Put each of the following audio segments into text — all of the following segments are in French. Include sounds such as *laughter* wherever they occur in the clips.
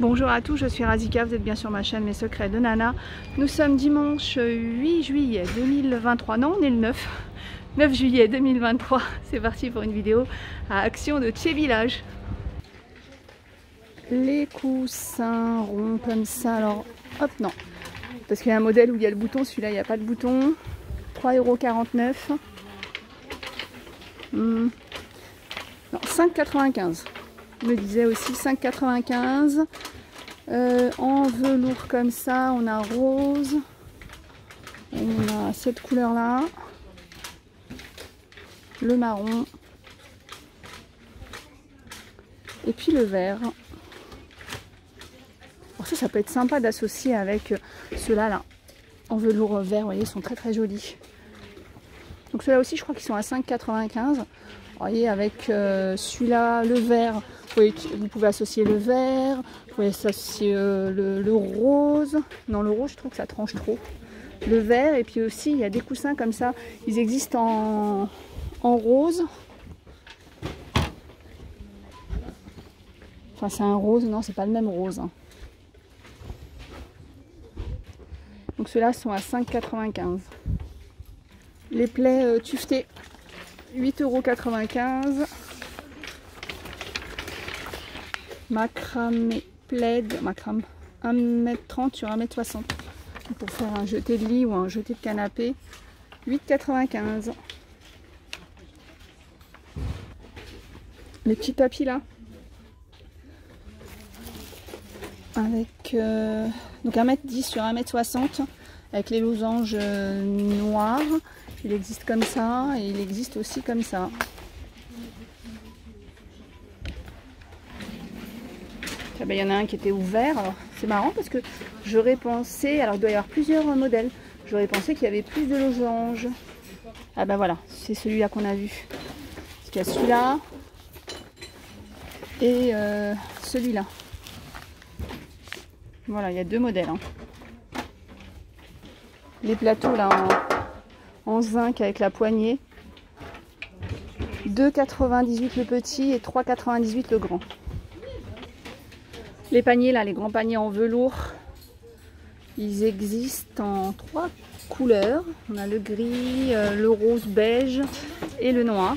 Bonjour à tous, je suis Razika, vous êtes bien sur ma chaîne Mes Secrets de Nana. Nous sommes dimanche 8 juillet 2023, non on est le 9, 9 juillet 2023. C'est parti pour une vidéo à Action de Thier Village. Les coussins ronds comme ça, alors hop non, parce qu'il y a un modèle où il y a le bouton, celui-là il n'y a pas de bouton. 3,49€. Hmm. Non, 5,95 me disait aussi 5,95 euh, en velours comme ça on a rose. On a cette couleur là le marron. Et puis le vert. Alors ça ça peut être sympa d'associer avec ceux-là là. En velours vert vous voyez ils sont très très jolis. Donc ceux-là aussi je crois qu'ils sont à 5,95 vous voyez avec euh, celui-là le vert vous pouvez, associer le vert, vous pouvez associer euh, le, rose. Non, le rose, je trouve que ça tranche trop. Le vert, et puis aussi, il y a des coussins comme ça. Ils existent en, rose. Enfin, c'est un rose. Non, c'est pas le même rose. Hein. Donc ceux-là sont à 5,95. Les plaies euh, tuffetés, 8,95€. Macramé plaid, macram 1m30 sur 1m60 pour faire un jeté de lit ou un jeté de canapé 8,95 les petits tapis là. Avec euh, donc 1m10 sur 1m60 avec les losanges euh, noirs. Il existe comme ça et il existe aussi comme ça Ah ben, il y en a un qui était ouvert. Alors c'est marrant parce que j'aurais pensé, alors il doit y avoir plusieurs modèles. J'aurais pensé qu'il y avait plus de losanges. Ah ben voilà, c'est celui-là qu'on a vu. Il y a celui-là et euh, celui-là. Voilà, il y a deux modèles. Hein. Les plateaux là en zinc avec la poignée. 2,98 le petit et 3,98 le grand. Les paniers là, les grands paniers en velours, ils existent en trois couleurs. On a le gris, euh, le rose beige et le noir.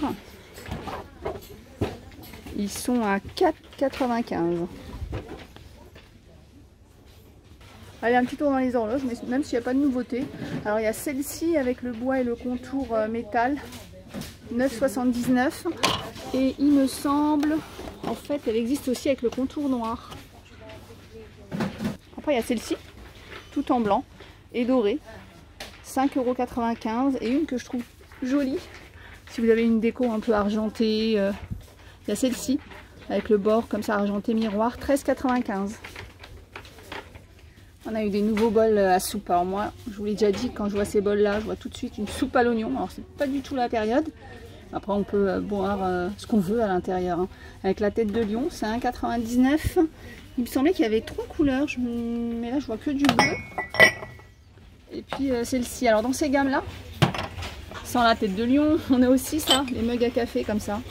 Ils sont à 4,95. Allez, un petit tour dans les horloges, même s'il n'y a pas de nouveauté. Alors il y a celle-ci avec le bois et le contour euh, métal, 9,79. Et il me semble, en fait, elle existe aussi avec le contour noir. Après, il y a celle-ci, tout en blanc et doré. 5,95€ et une que je trouve jolie. Si vous avez une déco un peu argentée, euh, il y a celle-ci avec le bord comme ça argenté miroir, 13,95€. On a eu des nouveaux bols à soupe. Alors moi, je vous l'ai déjà dit, quand je vois ces bols-là, je vois tout de suite une soupe à l'oignon. Alors c'est pas du tout la période. Après, on peut euh, boire euh, ce qu'on veut à l'intérieur. Hein. Avec la tête de lion, c'est 1,99. Il me semblait qu'il y avait trois couleurs, mais là je vois que du bleu. Et puis euh, celle-ci. Alors dans ces gammes-là, sans la tête de lion, on a aussi ça, les mugs à café comme ça.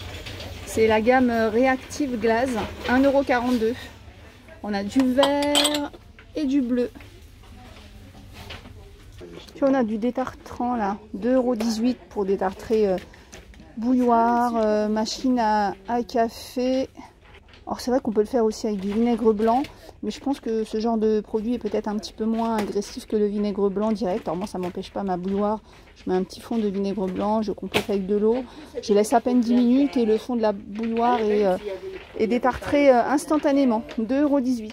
C'est la gamme Reactive Glaze, 1,42€. On a du vert et du bleu. Puis on a du détartrant là, 2,18€ pour détartrer bouilloire, euh, machine à café. Alors c'est vrai qu'on peut le faire aussi avec du vinaigre blanc, mais je pense que ce genre de produit est peut-être un petit peu moins agressif que le vinaigre blanc direct. Alors moi ça m'empêche pas ma bouilloire, je mets un petit fond de vinaigre blanc, je complète avec de l'eau, je laisse à peine 10 minutes et le fond de la bouilloire est, euh, détartré euh, instantanément. 2,18€.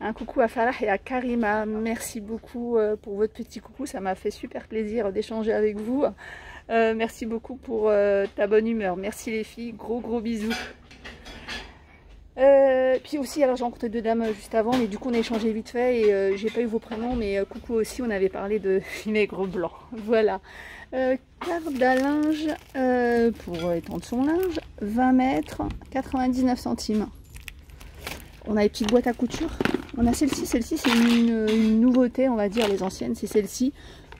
Un coucou à Farah et à Karima, merci beaucoup euh, pour votre petit coucou, ça m'a fait super plaisir d'échanger avec vous. Merci beaucoup pour ta bonne humeur, merci les filles, gros gros bisous. Euh, puis aussi, alors j'ai rencontré deux dames juste avant, mais du coup on a échangé vite fait et euh, j'ai pas eu vos prénoms, mais euh, coucou aussi, on avait parlé de *laughs* vinaigre blanc. Voilà. carte à linge pour étendre son linge, 20 mètres, 99 centimes. On a les petites boîtes à couture. On a celle-ci, celle-ci c'est une, nouveauté, on va dire, les anciennes, c'est celle-ci.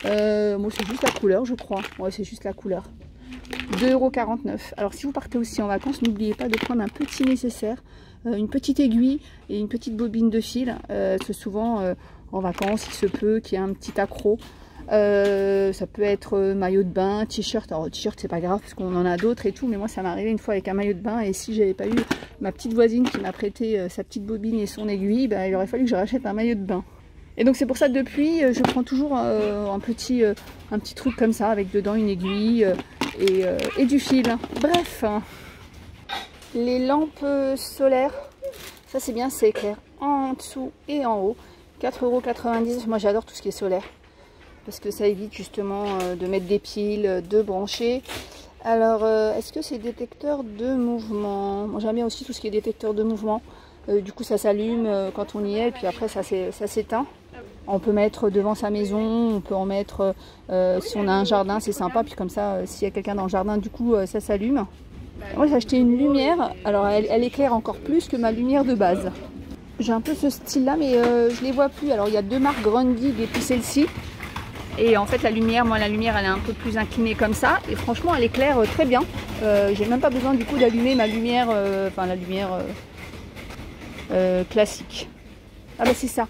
Moi c'est juste la couleur, je crois. C'est juste la couleur. 2,49€. Alors si vous partez aussi en vacances, n'oubliez pas de prendre un petit nécessaire, euh, une petite aiguille et une petite bobine de fil. Euh, c'est souvent euh, en vacances, il se peut qu'il y ait un petit accro. ça peut être maillot de bain, t-shirt. Alors t-shirt c'est pas grave parce qu'on en a d'autres et tout, mais moi ça m'est arrivé une fois avec un maillot de bain et si j'avais pas eu ma petite voisine qui m'a prêté sa petite bobine et son aiguille, ben, il aurait fallu que je rachète un maillot de bain. Et donc c'est pour ça que depuis, je prends toujours un, petit, un petit truc comme ça avec dedans une aiguille et, et du fil. Bref, les lampes solaires, ça c'est bien, c'est éclair en dessous et en haut. 4,90€. Moi j'adore tout ce qui est solaire. Parce que ça évite justement euh, de mettre des piles, de brancher. Alors, euh, est-ce que c'est détecteur de mouvement? Moi j'aime bien aussi tout ce qui est détecteur de mouvement. Euh, du coup ça s'allume quand on y est, et puis après ça s'éteint. On peut mettre devant sa maison, on peut en mettre si on a un jardin, c'est sympa. Puis comme ça, s'il y a quelqu'un dans le jardin, du coup ça s'allume. Moi j'ai acheté une lumière, alors elle, éclaire encore plus que ma lumière de base. J'ai un peu ce style là mais euh, je les vois plus. Alors il y a deux marques Grundig et puis celle-ci. Et en fait la lumière, moi la lumière elle est un peu plus inclinée comme ça. Et franchement elle éclaire euh, très bien. Euh, j'ai même pas besoin du coup d'allumer ma lumière, enfin la lumière classique. Ah bah c'est ça.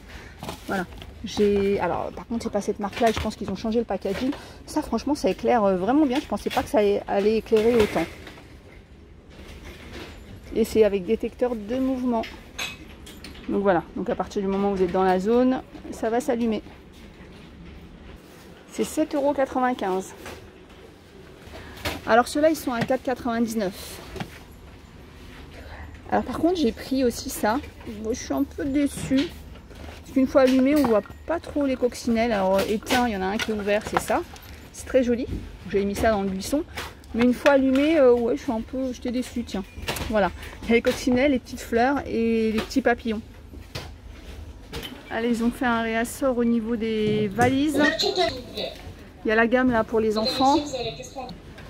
Voilà. J'ai alors par contre c'est pas cette marque là, je pense qu'ils ont changé le packaging. Ça franchement ça éclaire vraiment bien. Je pensais pas que ça allait éclairer autant et c'est avec détecteur de mouvement. Donc voilà, donc à partir du moment où vous êtes dans la zone, ça va s'allumer. C'est 7,95€. Alors ceux-là, ils sont à 4,99€. Alors par contre, j'ai pris aussi ça. je suis un peu déçue. Qu'une fois allumé, on voit pas trop les coccinelles. Alors éteint, il y en a un qui est ouvert, c'est ça. C'est très joli. J'ai mis ça dans le buisson. Mais une fois allumé, euh, ouais, je suis un peu, j'étais déçue, tiens. Voilà, il y a les coccinelles, les petites fleurs et les petits papillons. Allez, ils ont fait un réassort au niveau des valises. Il y a la gamme là pour les enfants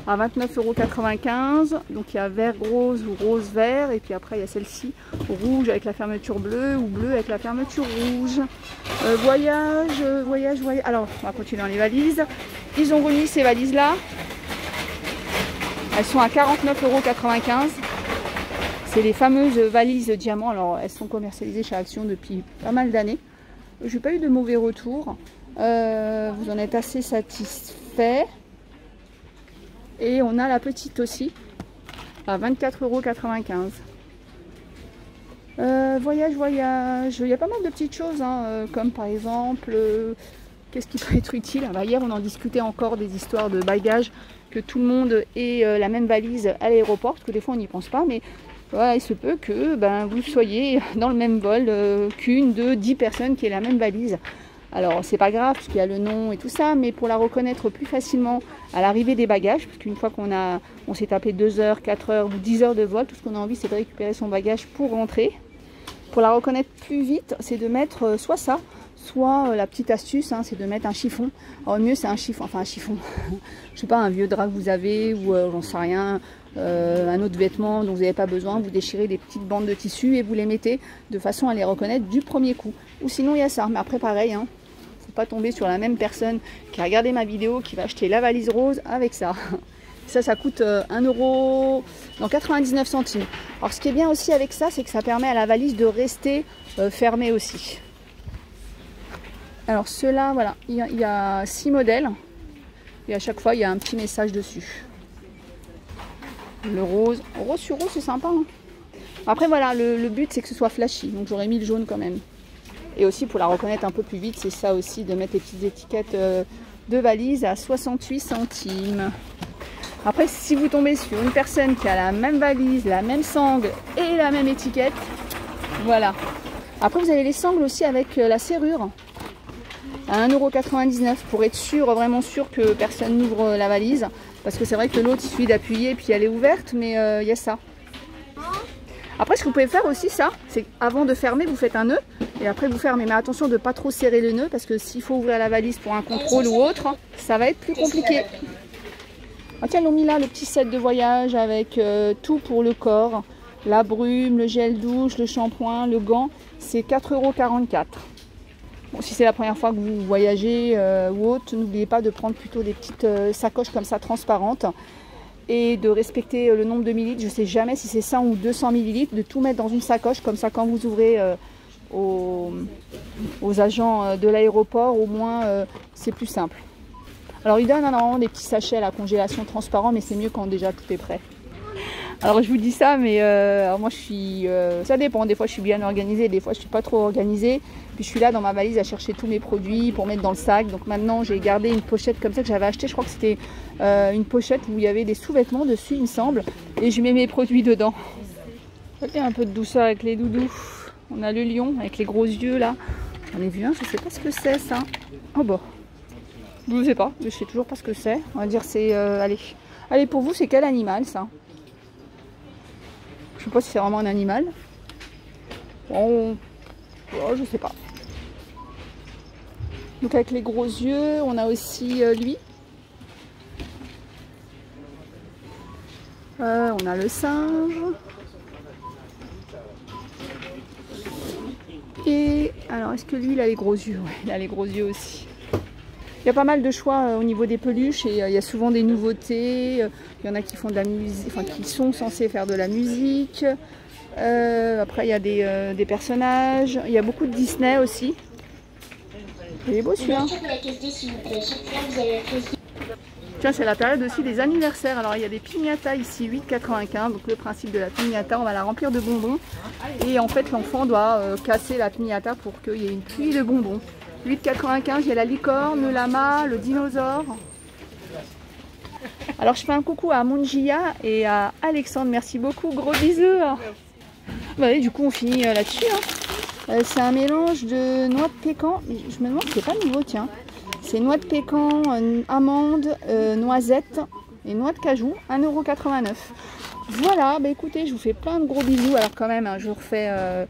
à 29,95€. Donc il y a vert rose ou rose vert. Et puis après il y a celle-ci rouge avec la fermeture bleue ou bleu avec la fermeture rouge. Euh, voyage, voyage, voyage. Alors on va continuer dans les valises. Ils ont remis ces valises là elles sont à 49,95€. C'est les fameuses valises diamants. Alors, elles sont commercialisées chez Action depuis pas mal d'années. Je n'ai pas eu de mauvais retours. Euh, vous en êtes assez satisfait. Et on a la petite aussi à 24,95€. Euh, voyage, voyage. Il y a pas mal de petites choses, hein, euh, comme par exemple, qu'est-ce qui peut être utile? Ah bah, Hier, on en discutait encore des histoires de bagages que tout le monde ait euh, la même valise à l'aéroport, que des fois on n'y pense pas, mais il se peut que ben, vous soyez dans le même vol euh, qu'une, deux, dix personnes qui aient la même valise. Alors c'est pas grave parce qu'il y a le nom et tout ça, mais pour la reconnaître plus facilement à l'arrivée des bagages, parce qu'une fois qu'on a s'est tapé 2 heures, 4 heures ou 10 heures de vol, tout ce qu'on a envie c'est de récupérer son bagage pour rentrer. Pour la reconnaître plus vite, c'est de mettre euh, soit ça, Soit euh, la petite astuce, hein, c'est de mettre un chiffon. Alors mieux c'est un chiffon, enfin un chiffon, *laughs* je sais pas, un vieux drap que vous avez ou euh, j'en sais rien, un autre vêtement dont vous n'avez pas besoin, vous déchirez des petites bandes de tissu et vous les mettez de façon à les reconnaître du premier coup. Ou sinon il y a ça, mais après pareil, hein, faut pas tomber sur la même personne qui a regardé ma vidéo, qui va acheter la valise rose avec ça. *laughs* Ça, ça coûte 1 euro, 99 centimes. Alors ce qui est bien aussi avec ça, c'est que ça permet à la valise de rester fermée aussi. Alors ceux-là, voilà, il y, a, six modèles. Et à chaque fois, il y a un petit message dessus. Le rose. Rose sur rose, c'est sympa. Hein. Après, voilà, le, but, c'est que ce soit flashy. Donc j'aurais mis le jaune quand même. Et aussi, pour la reconnaître un peu plus vite, c'est ça aussi, de mettre les petites étiquettes euh, de valise à 68 centimes. Après, si vous tombez sur une personne qui a la même valise, la même sangle et la même étiquette, voilà. Après, vous avez les sangles aussi avec euh, la serrure à 1,99€ pour être sûr, vraiment sûr que personne n'ouvre la valise. Parce que c'est vrai que l'autre, il suffit d'appuyer et puis elle est ouverte, mais euh, il y a ça. Après, ce que vous pouvez faire aussi, ça, c'est avant de fermer, vous faites un nœud et après vous fermez. Mais attention de ne pas trop serrer le nœud parce que s'il faut ouvrir la valise pour un contrôle ou autre, ça va être plus compliqué. Ah tiens, ils ont mis là le petit set de voyage avec euh, tout pour le corps. La brume, le gel douche, le shampoing, le gant, c'est 4,44€. Bon, si c'est la première fois que vous voyagez euh, ou autre, n'oubliez pas de prendre plutôt des petites euh, sacoches comme ça transparentes. Et de respecter le nombre de millilitres. Je ne sais jamais si c'est 100 ou 200 millilitres, de tout mettre dans une sacoche, comme ça quand vous ouvrez euh, aux, agents de l'aéroport, au moins c'est plus simple. Alors ils donnent normalement des petits sachets à la congélation transparent, mais c'est mieux quand déjà tout est prêt. Alors je vous dis ça, mais euh, moi je suis, euh, ça dépend. Des fois je suis bien organisée, des fois je suis pas trop organisée. Puis je suis là dans ma valise à chercher tous mes produits pour mettre dans le sac. Donc maintenant j'ai gardé une pochette comme ça que j'avais acheté. Je crois que c'était euh, une pochette où il y avait des sous-vêtements dessus, il me semble, et je mets mes produits dedans. Il un peu de douceur avec les doudous. On a le lion avec les gros yeux là. J'en ai vu un, je sais pas ce que c'est ça. Oh bon. Je ne sais pas, je sais toujours pas ce que c'est. On va dire c'est... allez. allez, pour vous, c'est quel animal ça? Pas si c'est vraiment un animal. Bon, oh, je sais pas. Donc avec les gros yeux, on a aussi euh, lui. Euh, on a le singe. Et alors, est-ce que lui, il a les gros yeux? Il a les gros yeux aussi. Il y a pas mal de choix euh, au niveau des peluches et il y a souvent des nouveautés. Il y en a qui font de la musique, enfin qui sont censés faire de la musique. Euh, après, il y a des, euh, personnages. Il y a beaucoup de Disney aussi. Il est beau celui-là. Tiens, c'est la période aussi des anniversaires. Alors, il y a des piñatas ici, 8,95. Donc, le principe de la piñata, on va la remplir de bonbons. Et en fait, l'enfant doit euh, casser la piñata pour qu'il y ait une pluie de bonbons. 8,95, il y a la licorne, le lama, le dinosaure. Alors je fais un coucou à Munjia et à Alexandre. Merci beaucoup. Gros bisous. Bah du coup on finit euh, là-dessus. Hein. Euh, c'est un mélange de noix de pécan. Je me demande c'est pas nouveau, tiens. C'est noix de pécan, euh, amandes, noisettes et noix de cajou. 1,89€. Voilà, bah écoutez, je vous fais plein de gros bisous. Alors quand même, hein, je vous refais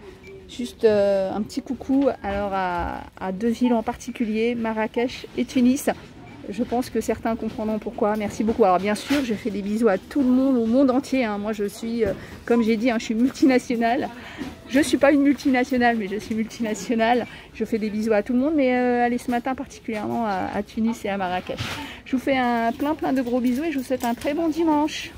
juste un petit coucou alors à, à, deux villes en particulier, Marrakech et Tunis. Je pense que certains comprendront pourquoi. Merci beaucoup. Alors bien sûr, je fais des bisous à tout le monde, au monde entier. Hein. Moi, je suis, euh, comme j'ai dit, hein, je suis multinationale. Je ne suis pas une multinationale, mais je suis multinationale. Je fais des bisous à tout le monde, mais euh, allez, ce matin particulièrement à, à Tunis et à Marrakech. Je vous fais un plein plein de gros bisous et je vous souhaite un très bon dimanche.